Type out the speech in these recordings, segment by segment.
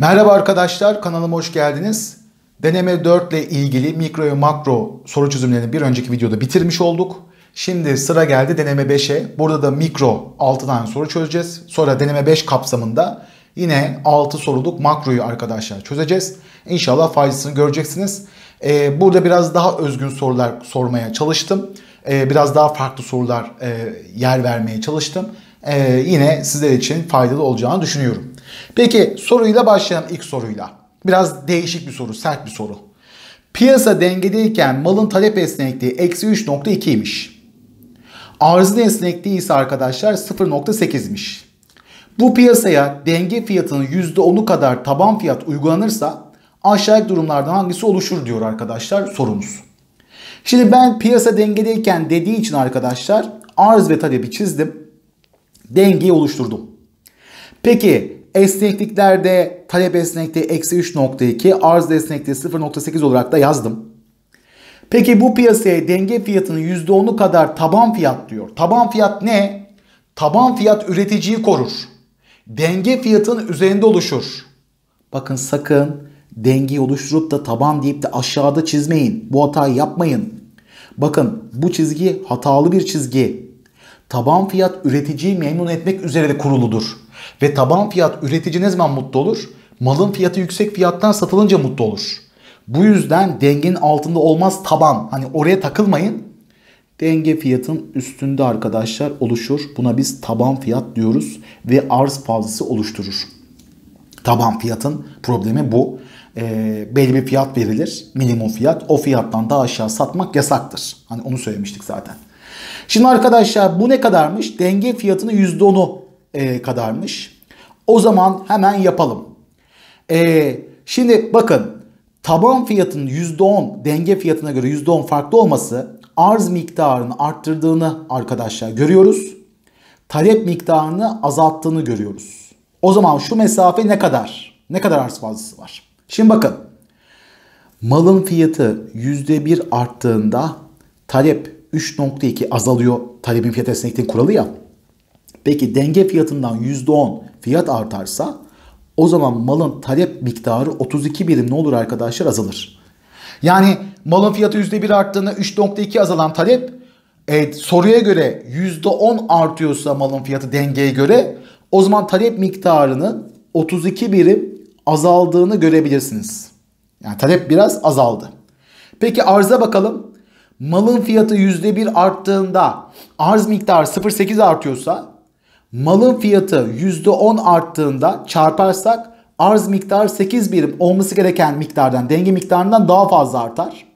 Merhaba arkadaşlar kanalıma hoş geldiniz. Deneme 4 ile ilgili mikro ve makro soru çözümlerini bir önceki videoda bitirmiş olduk. Şimdi sıra geldi deneme 5'e. Burada da mikro 6 tane soru çözeceğiz. Sonra deneme 5 kapsamında yine 6 soruluk makroyu arkadaşlar çözeceğiz. İnşallah faydasını göreceksiniz. Ee, burada biraz daha özgün sorular sormaya çalıştım. Ee, biraz daha farklı sorular e, yer vermeye çalıştım. Ee, yine sizler için faydalı olacağını düşünüyorum. Peki soruyla başlayalım ilk soruyla. Biraz değişik bir soru, sert bir soru. Piyasa dengedeyken malın talep esnekliği eksi 3.2'ymiş. Arzın esnekliği ise arkadaşlar 0.8'miş. Bu piyasaya denge fiyatının %10'u kadar taban fiyat uygulanırsa aşağıdaki durumlardan hangisi oluşur diyor arkadaşlar sorumuz. Şimdi ben piyasa dengedeyken dediği için arkadaşlar arz ve talebi çizdim. Dengeyi oluşturdum. Peki esnekliklerde talep esnekliği eksi 3.2 arz esnekliği 0.8 olarak da yazdım. Peki bu piyasaya denge fiyatının %10'u kadar taban fiyat diyor. Taban fiyat ne? Taban fiyat üreticiyi korur. Denge fiyatının üzerinde oluşur. Bakın sakın dengeyi oluşturup da taban deyip de aşağıda çizmeyin. Bu hatayı yapmayın. Bakın bu çizgi hatalı bir çizgi. Taban fiyat üreticiyi memnun etmek üzere de kuruludur. Ve taban fiyat üretici ne zaman mutlu olur? Malın fiyatı yüksek fiyattan satılınca mutlu olur. Bu yüzden dengenin altında olmaz taban. Hani oraya takılmayın. Denge fiyatın üstünde arkadaşlar oluşur. Buna biz taban fiyat diyoruz ve arz fazlası oluşturur. Taban fiyatın problemi bu. E, belli bir fiyat verilir. Minimum fiyat. O fiyattan daha aşağı satmak yasaktır. Hani onu söylemiştik zaten. Şimdi arkadaşlar bu ne kadarmış? Denge fiyatının %10'u e, kadarmış. O zaman hemen yapalım. E, şimdi bakın taban fiyatının %10 denge fiyatına göre %10 farklı olması arz miktarını arttırdığını arkadaşlar görüyoruz. Talep miktarını azalttığını görüyoruz. O zaman şu mesafe ne kadar? Ne kadar arz fazlası var? Şimdi bakın. Malın fiyatı %1 arttığında talep 3.2 azalıyor. Talebin fiyat esnekliğinin kuralı ya. Peki denge fiyatından %10 fiyat artarsa o zaman malın talep miktarı 32 birim ne olur arkadaşlar azalır. Yani malın fiyatı %1 arttığında 3.2 azalan talep e, soruya göre %10 artıyorsa malın fiyatı dengeye göre o zaman talep miktarının 32 birim azaldığını görebilirsiniz. Yani talep biraz azaldı. Peki arza bakalım. Malın fiyatı %1 arttığında arz miktarı 0.8 artıyorsa malın fiyatı %10 arttığında çarparsak arz miktarı 8 birim olması gereken miktardan denge miktarından daha fazla artar.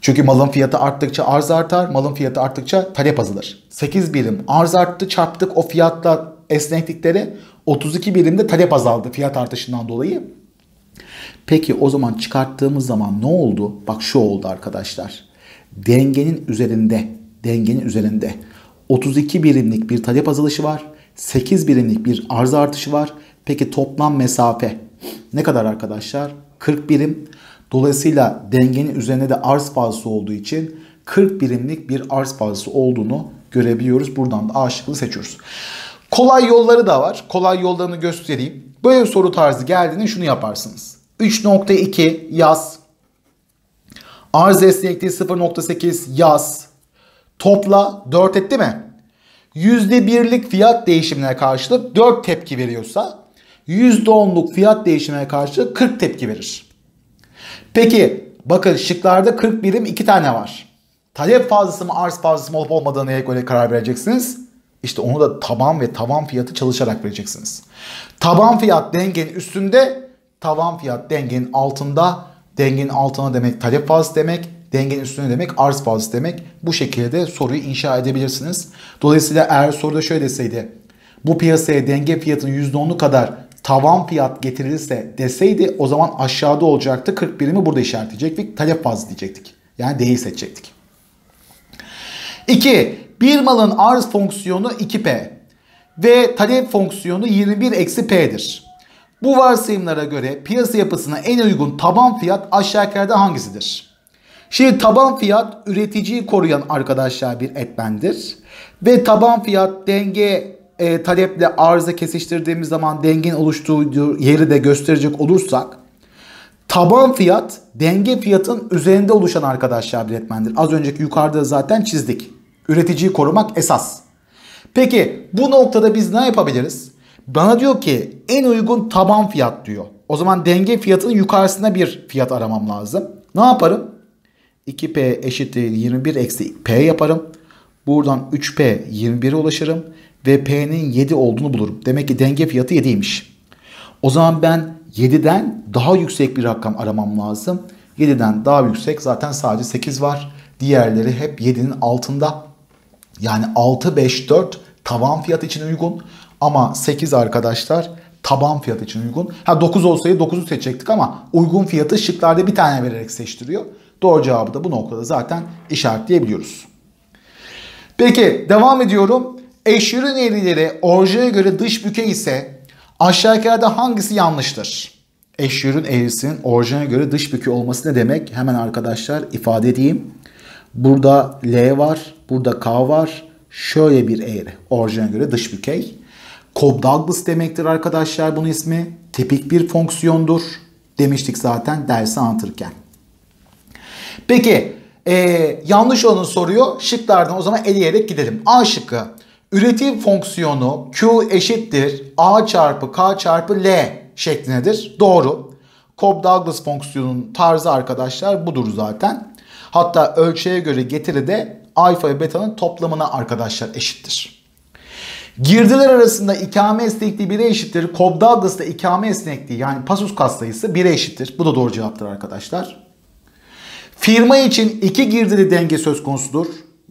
Çünkü malın fiyatı arttıkça arz artar, malın fiyatı arttıkça talep azalır. 8 birim arz arttı çarptık o fiyatla esneklikleri 32 birimde talep azaldı fiyat artışından dolayı. Peki o zaman çıkarttığımız zaman ne oldu? Bak şu oldu arkadaşlar. Dengenin üzerinde, dengenin üzerinde 32 birimlik bir talep azalışı var. 8 birimlik bir arz artışı var. Peki toplam mesafe ne kadar arkadaşlar? 40 birim. Dolayısıyla dengenin üzerinde de arz fazlası olduğu için 40 birimlik bir arz fazlası olduğunu görebiliyoruz. Buradan da A şıkkını seçiyoruz. Kolay yolları da var. Kolay yollarını göstereyim. Böyle soru tarzı geldiğinde şunu yaparsınız. 3.2 yaz. Arz esnekliği 0.8 yaz. Topla 4 etti mi? %1'lik fiyat değişimine karşılık 4 tepki veriyorsa %10'luk fiyat değişimine karşılık 40 tepki verir. Peki bakın şıklarda 40 birim 2 tane var. Talep fazlası mı arz fazlası mı olup olmadığına göre karar vereceksiniz. İşte onu da taban ve tavan fiyatı çalışarak vereceksiniz. Taban fiyat dengenin üstünde, tavan fiyat dengenin altında. Dengenin altına demek talep fazlası demek, dengenin üstüne demek arz fazlası demek. Bu şekilde de soruyu inşa edebilirsiniz. Dolayısıyla eğer soruda şöyle deseydi, bu piyasaya denge fiyatının %10'u kadar tavan fiyat getirilirse deseydi o zaman aşağıda olacaktı. 40 birimi burada işaretleyecektik. Talep fazla diyecektik. Yani değil seçecektik. 2. Bir malın arz fonksiyonu 2P ve talep fonksiyonu 21 eksi P'dir. Bu varsayımlara göre piyasa yapısına en uygun taban fiyat aşağıdakilerden hangisidir? Şimdi taban fiyat üreticiyi koruyan arkadaşlar bir etmendir. Ve taban fiyat denge e, taleple arzı kesiştirdiğimiz zaman dengenin oluştuğu yeri de gösterecek olursak taban fiyat denge fiyatın üzerinde oluşan arkadaşlar biletmendir. Az önceki yukarıda zaten çizdik. Üreticiyi korumak esas. Peki bu noktada biz ne yapabiliriz? Bana diyor ki en uygun taban fiyat diyor. O zaman denge fiyatının yukarısında bir fiyat aramam lazım. Ne yaparım? 2P eşittir 21 eksi P yaparım. Buradan 3P 21'e ulaşırım. Ve P'nin 7 olduğunu bulurum. Demek ki denge fiyatı 7'ymiş. O zaman ben 7'den daha yüksek bir rakam aramam lazım. 7'den daha yüksek zaten sadece 8 var. Diğerleri hep 7'nin altında. Yani 6, 5, 4 tavan fiyat için uygun. Ama 8 arkadaşlar taban fiyat için uygun. Ha 9 olsaydı 9'u seçecektik ama uygun fiyatı şıklarda bir tane vererek seçtiriyor. Doğru cevabı da bu noktada zaten işaretleyebiliyoruz. Peki devam ediyorum. Eşyürün eğrileri orijine göre dış bükey ise aşağıdakilerden hangisi yanlıştır? Eşyürün eğrisinin orijine göre dış bükey olması ne demek? Hemen arkadaşlar ifade edeyim. Burada L var, burada K var. Şöyle bir eğri. Orijine göre dış bükey. Cobb-Douglas demektir arkadaşlar bunun ismi. Tipik bir fonksiyondur. Demiştik zaten dersi anlatırken. Peki ee, yanlış olanı soruyor. Şıklardan o zaman eleyerek gidelim. A şıkkı. Üretim fonksiyonu Q eşittir A çarpı K çarpı L şeklindedir. Doğru. Cobb-Douglas fonksiyonunun tarzı arkadaşlar budur zaten. Hatta ölçüye göre getiri de alfa ve beta'nın toplamına arkadaşlar eşittir. Girdiler arasında ikame esnekliği 1'e eşittir. Cobb-Douglas'ta ikame esnekliği yani pasus katsayısı 1'e eşittir. Bu da doğru cevaptır arkadaşlar. Firma için iki girdili denge söz konusudur.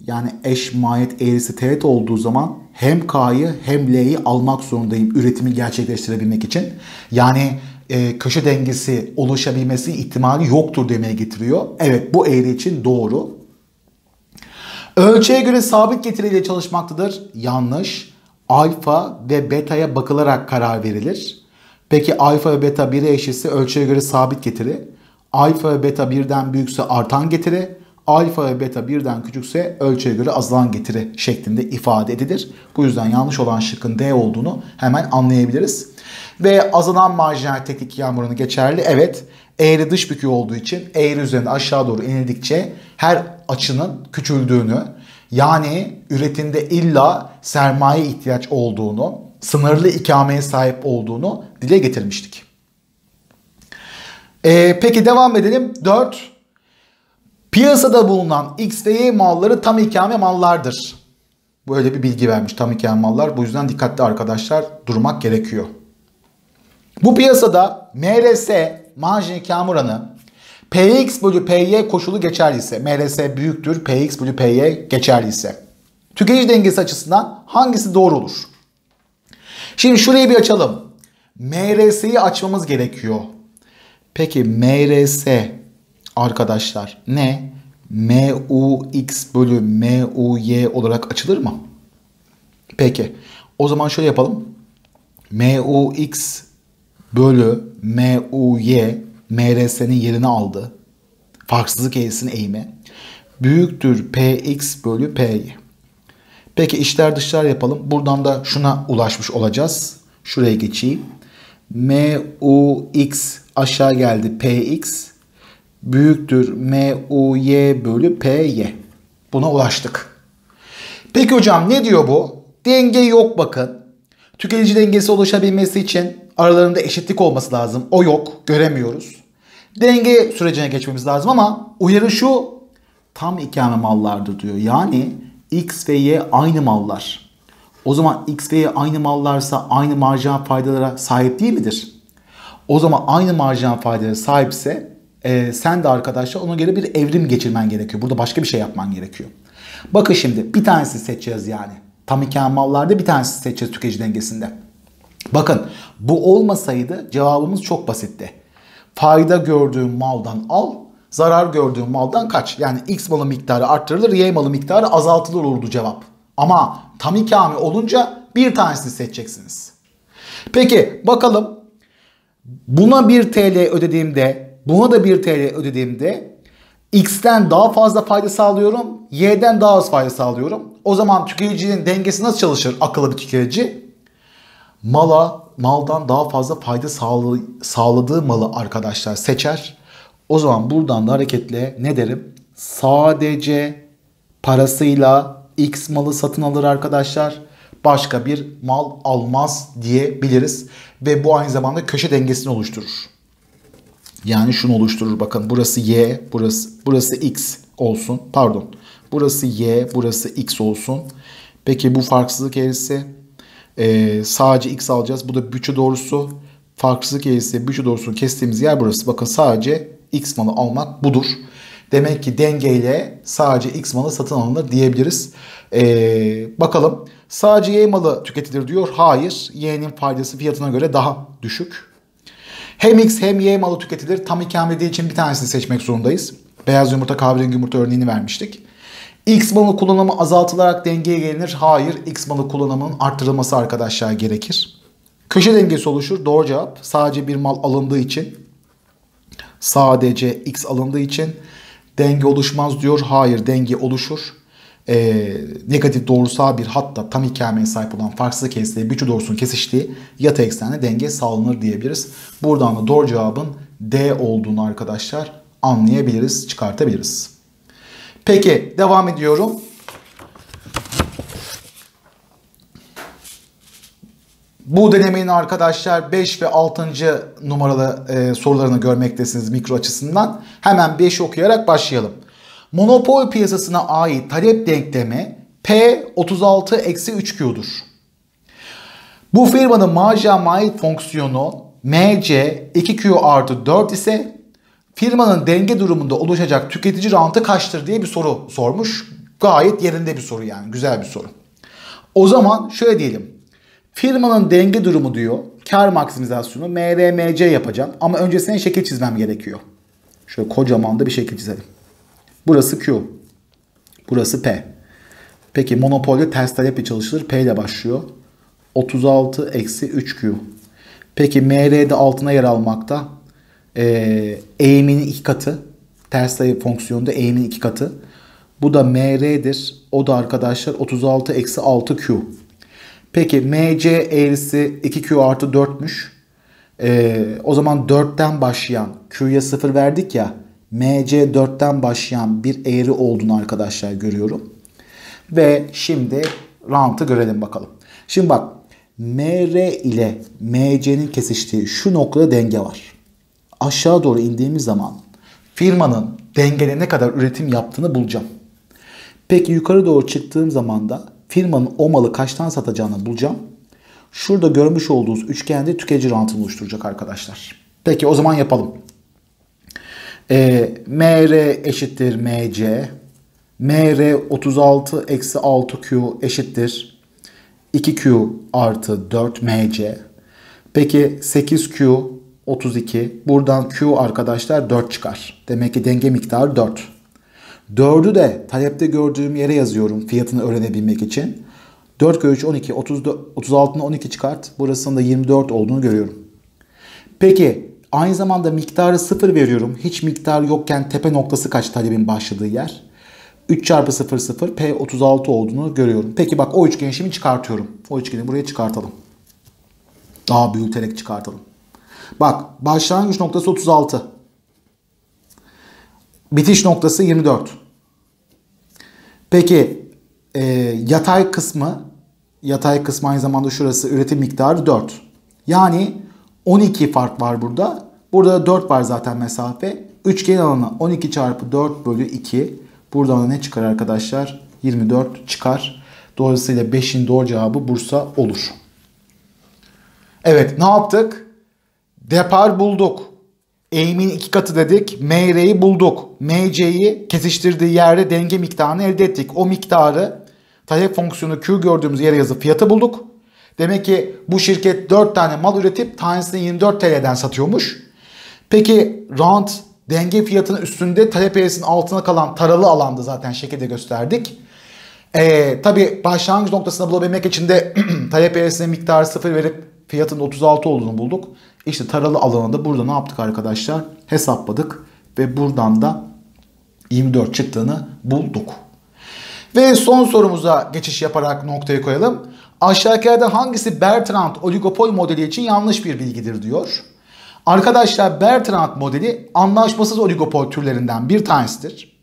Yani eş mahiyet eğrisi teğet olduğu zaman hem K'yı hem L'yi almak zorundayım üretimi gerçekleştirebilmek için. Yani e, köşe dengesi oluşabilmesi ihtimali yoktur demeye getiriyor. Evet bu eğri için doğru. Ölçüye göre sabit getiriyle çalışmaktadır. Yanlış. Alfa ve beta'ya bakılarak karar verilir. Peki alfa ve beta 1'e eşitse ölçüye göre sabit getiri. Alfa ve beta birden büyükse artan getiri. Alfa ve beta birden küçükse ölçüye göre azalan getiri şeklinde ifade edilir. Bu yüzden yanlış olan şıkkın D olduğunu hemen anlayabiliriz. Ve azalan marjinal teknik yağmurunu geçerli. Evet eğri dış bükü olduğu için eğri üzerinde aşağı doğru inildikçe her açının küçüldüğünü yani üretimde illa sermaye ihtiyaç olduğunu, sınırlı ikameye sahip olduğunu dile getirmiştik. Ee, peki devam edelim. 4. Piyasada bulunan X ve Y malları tam ikame mallardır. Böyle bir bilgi vermiş tam ikame mallar. Bu yüzden dikkatli arkadaşlar durmak gerekiyor. Bu piyasada MRS marjin ikame oranı Px bölü Py koşulu geçerli ise MRS büyüktür Px bölü Py geçerli ise tüketici dengesi açısından hangisi doğru olur? Şimdi şurayı bir açalım. MRS'yi açmamız gerekiyor. Peki MRS arkadaşlar ne? MUX bölü MUY olarak açılır mı? Peki o zaman şöyle yapalım. MUX bölü MUY MRS'nin yerini aldı. Farksızlık eğrisinin eğimi. Büyüktür PX bölü PY. Peki içler dışlar yapalım. Buradan da şuna ulaşmış olacağız. Şuraya geçeyim. MUX aşağı geldi PX büyüktür MUY bölü PY. Buna ulaştık. Peki hocam ne diyor bu? Denge yok bakın. Tüketici dengesi oluşabilmesi için aralarında eşitlik olması lazım. O yok. Göremiyoruz. Denge sürecine geçmemiz lazım ama uyarı şu. Tam ikame mallardır diyor. Yani X ve Y aynı mallar. O zaman X ve Y aynı mallarsa aynı marjinal faydalara sahip değil midir? O zaman aynı marjinal faydalara sahipse e, sen de arkadaşlar ona göre bir evrim geçirmen gerekiyor. Burada başka bir şey yapman gerekiyor. Bakın şimdi bir tanesi seçeceğiz yani. Tam ikame mallarda bir tanesi seçeceğiz tüketici dengesinde. Bakın bu olmasaydı cevabımız çok basitti. Fayda gördüğün maldan al, zarar gördüğün maldan kaç. Yani X malı miktarı arttırılır, Y malı miktarı azaltılır olurdu cevap. Ama tam ikame olunca bir tanesini seçeceksiniz. Peki bakalım buna 1 TL ödediğimde buna da 1 TL ödediğimde X'ten daha fazla fayda sağlıyorum. Y'den daha az fayda sağlıyorum. O zaman tüketicinin dengesi nasıl çalışır akıllı bir tüketici? Mala, maldan daha fazla fayda sağladığı malı arkadaşlar seçer. O zaman buradan da hareketle ne derim? Sadece parasıyla X malı satın alır arkadaşlar. Başka bir mal almaz diyebiliriz. Ve bu aynı zamanda köşe dengesini oluşturur. Yani şunu oluşturur bakın burası Y, burası burası X olsun. Pardon. Burası Y, burası X olsun. Peki bu farksızlık eğrisi ee, sadece X alacağız. Bu da bütçe doğrusu. Farksızlık eğrisi bütçe doğrusunu kestiğimiz yer burası. Bakın sadece X malı almak budur. Demek ki dengeyle sadece X malı satın alınır diyebiliriz. Ee, bakalım sadece Y malı tüketilir diyor. Hayır. Y'nin faydası fiyatına göre daha düşük. Hem X hem Y malı tüketilir. Tam ikameli için bir tanesini seçmek zorundayız. Beyaz yumurta kahverengi yumurta örneğini vermiştik. X malı kullanımı azaltılarak dengeye gelinir. Hayır. X malı kullanımının arttırılması arkadaşlar gerekir. Köşe dengesi oluşur. Doğru cevap. Sadece bir mal alındığı için. Sadece X alındığı için denge oluşmaz diyor. Hayır denge oluşur. Ee, negatif doğrusal bir hatta tam ikameye sahip olan farksız kesitiyle bütçe doğrusunun kesiştiği yatay eksenle denge sağlanır diyebiliriz. Buradan da doğru cevabın D olduğunu arkadaşlar anlayabiliriz, çıkartabiliriz. Peki devam ediyorum. Bu denemenin arkadaşlar 5 ve 6. numaralı e, sorularını görmektesiniz mikro açısından. Hemen 5 okuyarak başlayalım. Monopol piyasasına ait talep denklemi P 36 eksi 3Q'dur. Bu firmanın marja mait fonksiyonu MC 2Q artı 4 ise firmanın denge durumunda oluşacak tüketici rantı kaçtır diye bir soru sormuş. Gayet yerinde bir soru yani güzel bir soru. O zaman şöyle diyelim. Firmanın denge durumu diyor. Kar maksimizasyonu MRMC yapacağım. Ama öncesine şekil çizmem gerekiyor. Şöyle kocaman da bir şekil çizelim. Burası Q. Burası P. Peki monopolde ters taleple çalışılır. P ile başlıyor. 36 eksi 3Q. Peki MR'de altına yer almakta. Ee, eğiminin iki katı. Ters talep fonksiyonunda eğimin iki katı. Bu da MR'dir. O da arkadaşlar 36 eksi 6Q. Peki MC eğrisi 2Q artı 4'müş. Ee, o zaman 4'ten başlayan Q'ya 0 verdik ya. MC 4'ten başlayan bir eğri olduğunu arkadaşlar görüyorum. Ve şimdi rantı görelim bakalım. Şimdi bak MR ile MC'nin kesiştiği şu noktada denge var. Aşağı doğru indiğimiz zaman firmanın dengede ne kadar üretim yaptığını bulacağım. Peki yukarı doğru çıktığım zaman da firmanın o malı kaçtan satacağını bulacağım. Şurada görmüş olduğunuz üçgende tüketici rantını oluşturacak arkadaşlar. Peki o zaman yapalım. E, MR eşittir MC. MR 36 eksi 6Q eşittir 2Q artı 4 MC. Peki 8Q 32. Buradan Q arkadaşlar 4 çıkar. Demek ki denge miktarı 4. 4'ü de talepte gördüğüm yere yazıyorum fiyatını öğrenebilmek için. 4 kere 3 12. 36'dan 12 çıkart. Burasının da 24 olduğunu görüyorum. Peki aynı zamanda miktarı 0 veriyorum. Hiç miktar yokken tepe noktası kaç talebin başladığı yer? 3 çarpı 0 0 P 36 olduğunu görüyorum. Peki bak o üçgeni şimdi çıkartıyorum. O üçgeni buraya çıkartalım. Daha büyüterek çıkartalım. Bak başlangıç noktası 36. Bitiş noktası 24. Peki e, yatay kısmı yatay kısmı aynı zamanda şurası üretim miktarı 4. Yani 12 fark var burada. Burada 4 var zaten mesafe. Üçgen alanı 12 çarpı 4 bölü 2. Buradan da ne çıkar arkadaşlar? 24 çıkar. Dolayısıyla 5'in doğru cevabı Bursa olur. Evet ne yaptık? Depar bulduk. Eğimin iki katı dedik. MR'yi bulduk. MC'yi kesiştirdiği yerde denge miktarını elde ettik. O miktarı talep fonksiyonu Q gördüğümüz yere yazıp fiyatı bulduk. Demek ki bu şirket 4 tane mal üretip tanesini 24 TL'den satıyormuş. Peki rant denge fiyatının üstünde talep eğrisinin altına kalan taralı alanda zaten şekilde gösterdik. Ee, Tabi başlangıç noktasını bulabilmek için de talep eğrisine miktarı sıfır verip fiyatın 36 olduğunu bulduk. İşte taralı alanında burada ne yaptık arkadaşlar? Hesapladık ve buradan da 24 çıktığını bulduk. Ve son sorumuza geçiş yaparak noktaya koyalım. Aşağıdakilerden hangisi Bertrand oligopol modeli için yanlış bir bilgidir diyor. Arkadaşlar Bertrand modeli anlaşmasız oligopol türlerinden bir tanesidir.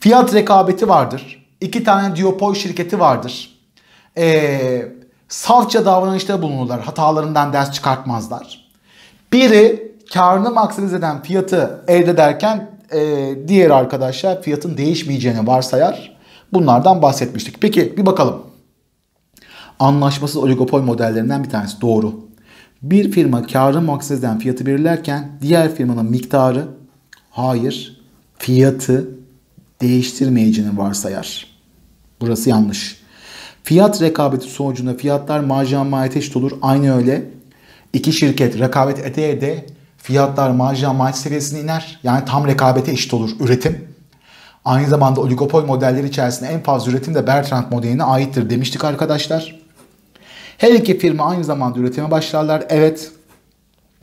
Fiyat rekabeti vardır. İki tane duopol şirketi vardır. Ee, safça davranışta bulunurlar. Hatalarından ders çıkartmazlar. Biri karını maksimize eden fiyatı elde ederken e, diğer arkadaşlar fiyatın değişmeyeceğini varsayar. Bunlardan bahsetmiştik. Peki bir bakalım. Anlaşmasız oligopol modellerinden bir tanesi doğru. Bir firma karı maksimize eden fiyatı belirlerken diğer firmanın miktarı hayır fiyatı değiştirmeyeceğini varsayar. Burası yanlış. Fiyat rekabeti sonucunda fiyatlar marjinal maliyete eşit olur. Aynı öyle. İki şirket rekabet ede ede fiyatlar marjinal maliyet seviyesine iner. Yani tam rekabete eşit olur üretim. Aynı zamanda oligopol modelleri içerisinde en fazla üretim de Bertrand modeline aittir demiştik arkadaşlar. Her iki firma aynı zamanda üretime başlarlar. Evet.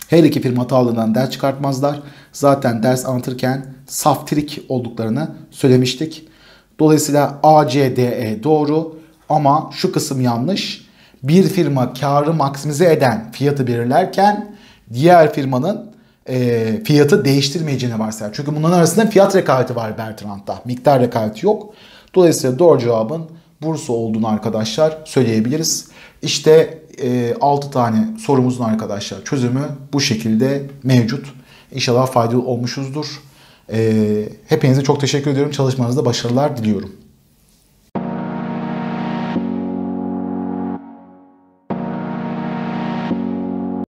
Her iki firma hatalarından ders çıkartmazlar. Zaten ders anlatırken saf trik olduklarını söylemiştik. Dolayısıyla A, C, D, E doğru ama şu kısım yanlış. Bir firma karı maksimize eden fiyatı belirlerken diğer firmanın e, fiyatı değiştirmeyeceğini varsayar. Çünkü bunların arasında fiyat rekabeti var Bertrand'da. Miktar rekabeti yok. Dolayısıyla doğru cevabın Bursa olduğunu arkadaşlar söyleyebiliriz. İşte e, 6 tane sorumuzun arkadaşlar çözümü bu şekilde mevcut. İnşallah faydalı olmuşuzdur. E, hepinize çok teşekkür ediyorum. Çalışmanızda başarılar diliyorum.